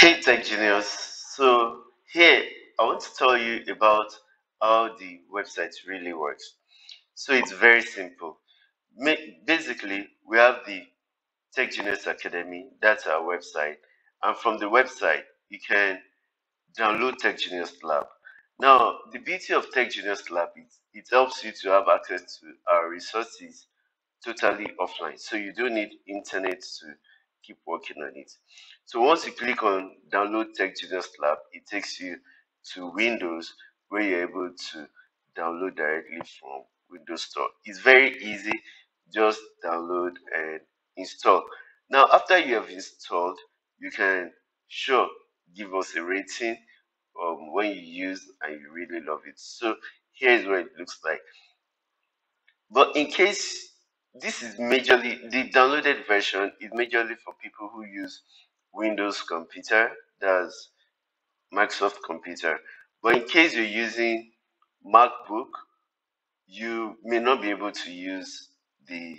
Hey Tech Genius. So here I want to tell you about how the website really works. So it's very simple. Basically, we have the Tech Genius Academy, that's our website. And from the website, you can download Tech Genius Lab. Now, the beauty of Tech Genius Lab is it helps you to have access to our resources totally offline. So you don't need internet to keep working on it. So once you click on download Tech Genius Lab, it takes you to Windows where you're able to download directly from Windows Store. It's very easy, just download and install. Now after you have installed, you can sure give us a rating um, when you use and you really love it. So here's what it looks like. But in case this is majorly the downloaded version is majorly for people who use Windows computer, that's Microsoft computer. But in case you're using MacBook, you may not be able to use the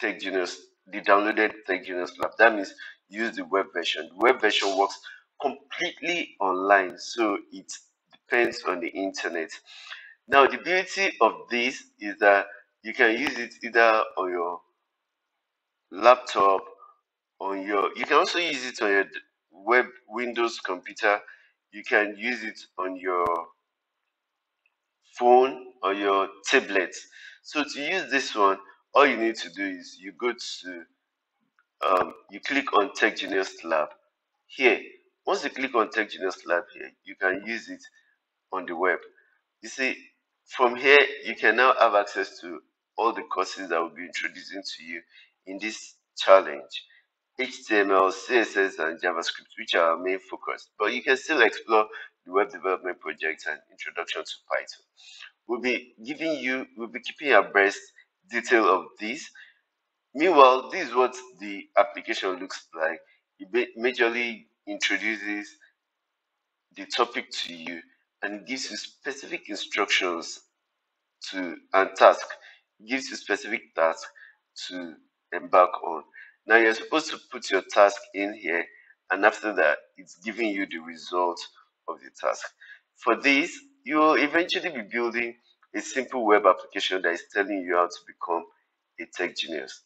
Tech Genius, the downloaded Tech Genius Lab. That means use the web version. The web version works completely online, so it depends on the internet. Now, the beauty of this is that you can use it either on your laptop on your you can also use it on your web windows computer. You can use it on your phone or your tablet. So to use this one all you need to do is you go to um, you click on tech genius lab. Here once you click on tech genius lab here you can use it on the web. You see from here you can now have access to all the courses that we'll be introducing to you in this challenge HTML, CSS, and JavaScript, which are our main focus. But you can still explore the web development projects and introduction to Python. We'll be giving you, we'll be keeping abreast detail of this. Meanwhile, this is what the application looks like. It majorly introduces the topic to you and gives you specific instructions to and task. Gives you specific task to embark on. Now you're supposed to put your task in here and after that it's giving you the result of the task. For this, you will eventually be building a simple web application that is telling you how to become a tech genius.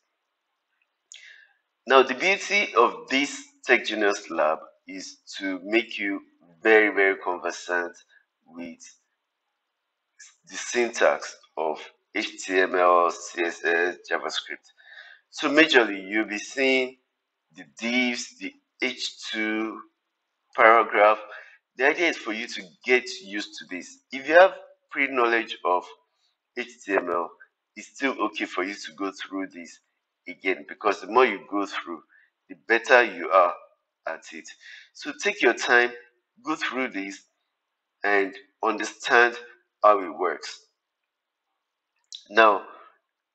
Now the beauty of this tech genius lab is to make you very very conversant with the syntax of HTML, CSS, JavaScript. So majorly, you'll be seeing the divs, the H2 paragraph. The idea is for you to get used to this. If you have pre-knowledge of HTML, it's still okay for you to go through this again because the more you go through, the better you are at it. So take your time, go through this, and understand how it works. Now,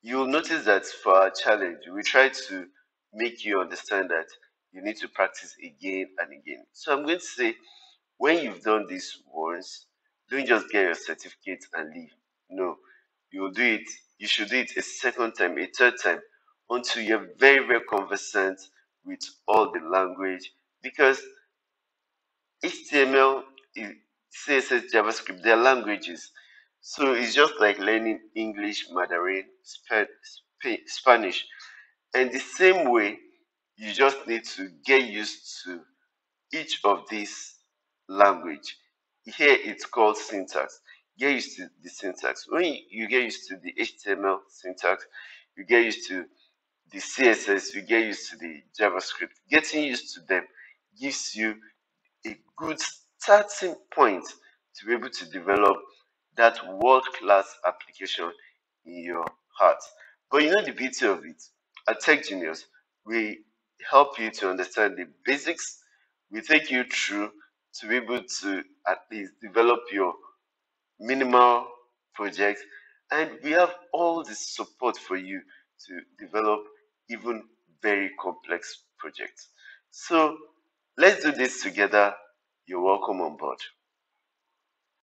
you'll notice that for our challenge, we try to make you understand that you need to practice again and again. So I'm going to say, when you've done this once, don't just get your certificate and leave. No, you'll do it. You should do it a second time, a third time, until you're very, very conversant with all the language. Because HTML, CSS, JavaScript, they're languages. So it's just like learning English, Mandarin, Spanish. And the same way, you just need to get used to each of these language. Here it's called syntax. Get used to the syntax. When you get used to the HTML syntax, you get used to the CSS, you get used to the JavaScript. Getting used to them gives you a good starting point to be able to develop that world-class application in your heart. But you know the beauty of it. At Tech Genius, we help you to understand the basics. We take you through to be able to at least develop your minimal project. And we have all the support for you to develop even very complex projects. So let's do this together. You're welcome on board.